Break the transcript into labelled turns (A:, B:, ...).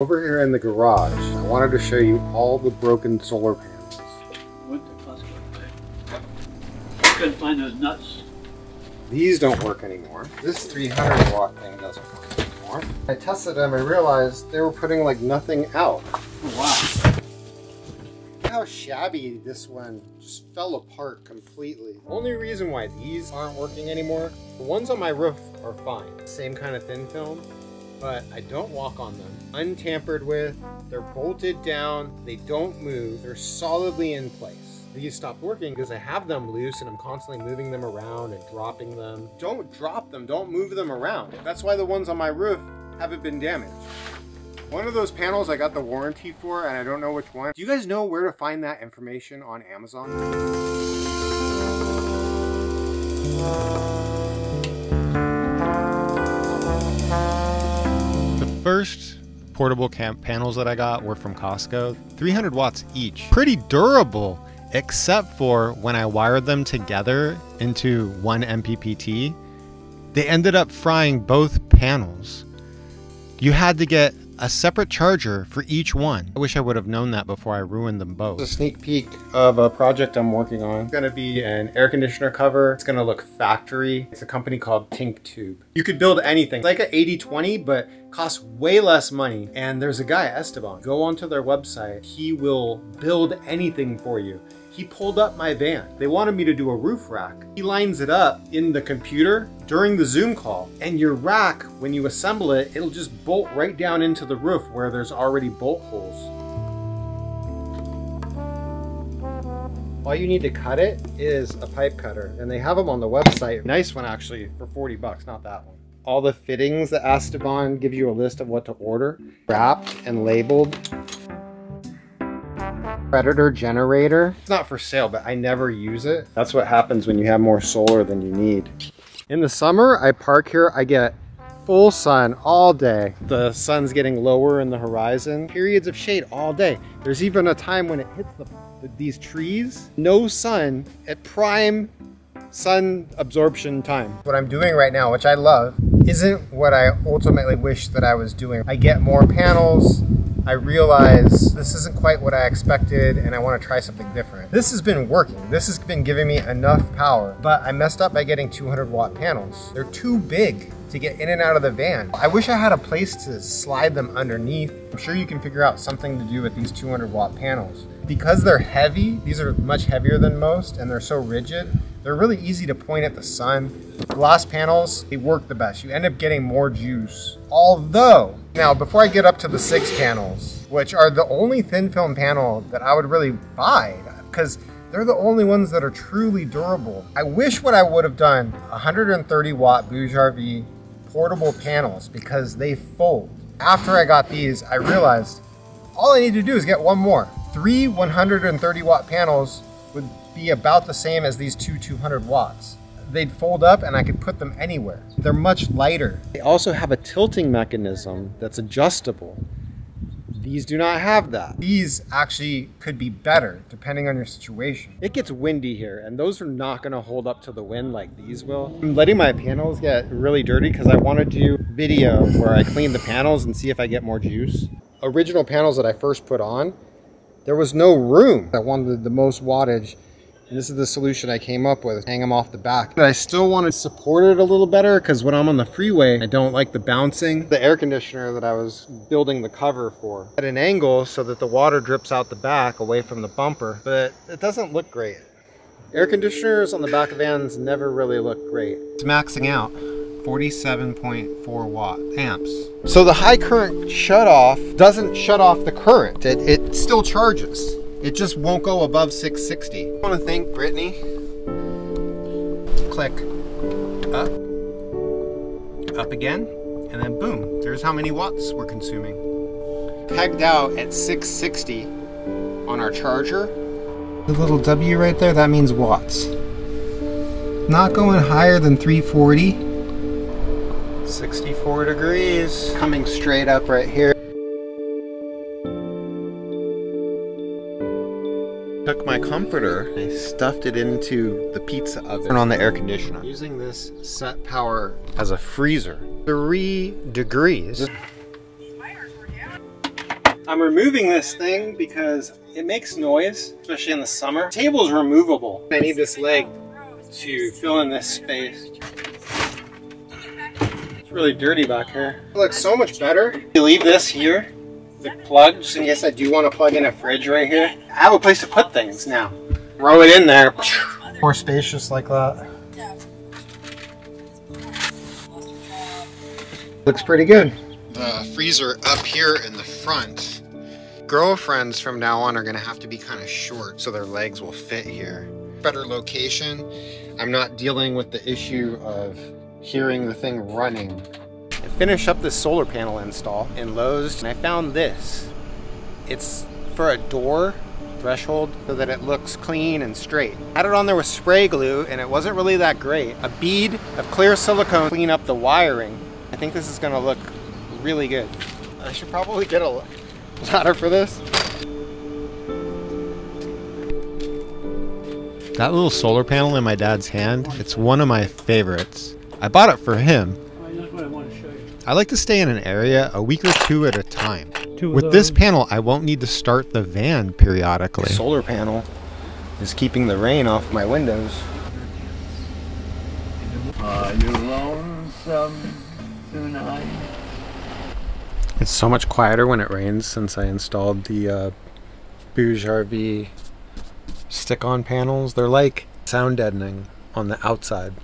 A: Over here in the garage, I wanted to show you all the broken solar panels.
B: Went to Costco today. Couldn't find those nuts.
A: These don't work anymore. This 300 watt thing doesn't work anymore. I tested them and realized they were putting like nothing out.
B: Oh, wow.
A: Look how shabby this one just fell apart completely. Only reason why these aren't working anymore, the ones on my roof are fine. Same kind of thin film, but I don't walk on them. Untampered with, they're bolted down, they don't move, they're solidly in place. These stopped working because I have them loose and I'm constantly moving them around and dropping them. Don't drop them, don't move them around. That's why the ones on my roof haven't been damaged. One of those panels I got the warranty for and I don't know which one. Do you guys know where to find that information on Amazon?
C: The first portable camp panels that I got were from Costco, 300 watts each. Pretty durable, except for when I wired them together into one MPPT, they ended up frying both panels. You had to get a separate charger for each one. I wish I would have known that before I ruined them both.
A: a sneak peek of a project I'm working on. It's gonna be an air conditioner cover. It's gonna look factory. It's a company called Tink Tube. You could build anything. It's like an 80-20, but costs way less money. And there's a guy, Esteban. Go onto their website. He will build anything for you. He pulled up my van. They wanted me to do a roof rack. He lines it up in the computer during the Zoom call. And your rack, when you assemble it, it'll just bolt right down into the roof where there's already bolt holes. All you need to cut it is a pipe cutter, and they have them on the website. Nice one actually for 40 bucks, not that one. All the fittings that Esteban gives you a list of what to order, wrapped and labeled. Predator generator. It's not for sale, but I never use it. That's what happens when you have more solar than you need. In the summer, I park here, I get full sun all day. The sun's getting lower in the horizon. Periods of shade all day. There's even a time when it hits the, the, these trees. No sun at prime sun absorption time. What I'm doing right now, which I love, isn't what I ultimately wish that I was doing. I get more panels, I realize this isn't quite what I expected and I want to try something different. This has been working. This has been giving me enough power, but I messed up by getting 200 watt panels. They're too big to get in and out of the van. I wish I had a place to slide them underneath. I'm sure you can figure out something to do with these 200 watt panels. Because they're heavy, these are much heavier than most and they're so rigid, they're really easy to point at the sun. Glass panels, they work the best. You end up getting more juice. Although, now before I get up to the CIGS panels, which are the only thin film panel that I would really buy, because they're the only ones that are truly durable. I wish what I would have done 130 watt Bouge portable panels because they fold. After I got these, I realized all I need to do is get one more. Three 130 watt panels would be about the same as these two 200 watts. They'd fold up and I could put them anywhere. They're much lighter. They also have a tilting mechanism that's adjustable. These do not have that. These actually could be better depending on your situation. It gets windy here and those are not gonna hold up to the wind like these will. I'm letting my panels get really dirty because I wanna do video where I clean the panels and see if I get more juice. Original panels that I first put on, there was no room. I wanted the most wattage and this is the solution I came up with, hang them off the back. But I still want to support it a little better because when I'm on the freeway, I don't like the bouncing. The air conditioner that I was building the cover for at an angle so that the water drips out the back away from the bumper, but it doesn't look great. Air conditioners on the back of vans never really look great. It's maxing out. 47.4 watt amps. So the high current shut off doesn't shut off the current. It, it still charges. It just won't go above 660. I want to thank Brittany. Click up, up again, and then boom, there's how many watts we're consuming. Pegged out at 660 on our charger. The little W right there, that means watts. Not going higher than 340. 64 degrees. Coming straight up right here. took my comforter, I stuffed it into the pizza oven Turn on the air conditioner. Using this SetPower as a freezer. Three degrees. I'm removing this thing because it makes noise, especially in the summer. Table is removable. I need this leg to fill in this space. It's really dirty back here. It looks so much better. You leave this here, the plug, just in case I do want to plug in a fridge right here. I have a place to put things now. Throw it in there. More spacious like that. Looks pretty good. The freezer up here in the front. Girlfriends from now on are gonna have to be kind of short so their legs will fit here. Better location. I'm not dealing with the issue of hearing the thing running. I finished up this solar panel install in Lowe's and I found this. It's for a door threshold so that it looks clean and straight. Had it on there with spray glue and it wasn't really that great. A bead of clear silicone clean up the wiring I think this is gonna look really good. I should probably get a ladder for this.
C: That little solar panel in my dad's hand, it's one of my favorites. I bought it for him.
B: I want to show you.
C: I like to stay in an area a week or two at a time.
B: Two
C: With this panel, I won't need to start the van periodically.
A: Solar panel is keeping the rain off my windows.
B: Are you lonesome tonight?
A: It's so much quieter when it rains since I installed the uh, Bouge RV stick-on panels. They're like sound deadening on the outside.